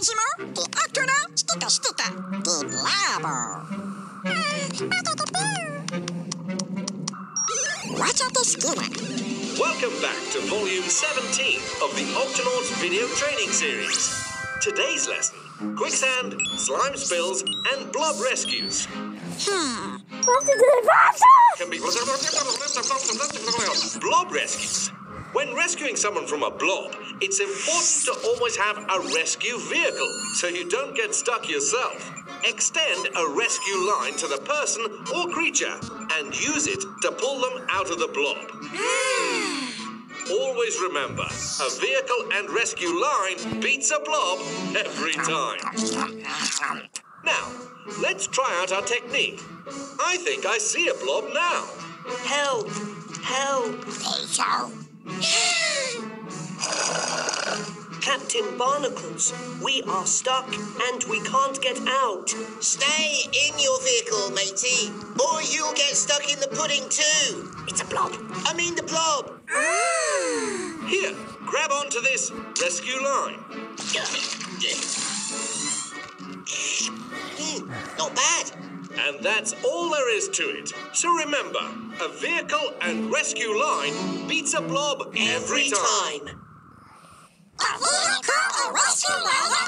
Massimo, die Aktueller Sticker Sticker, die Blabber. Watch out the skimmer. Welcome back to volume 17 of the Octonauts video training series. Today's lesson quicksand, slime spills, and blob rescues. Hmm. Can be blob rescues. When rescuing someone from a blob, it's important to always have a rescue vehicle so you don't get stuck yourself. Extend a rescue line to the person or creature and use it to pull them out of the blob. Hmm. Always remember, a vehicle and rescue line beats a blob every time. Now, let's try out our technique. I think I see a blob now. Help! Help! So, Captain Barnacles, we are stuck and we can't get out. Stay in your vehicle, matey, or you'll get stuck in the pudding too. It's a blob. I mean the blob. Ah. Here, grab onto this rescue line. And that's all there is to it. So remember, a vehicle and rescue line beats a blob every, Every time. time. a vehicle and rescue line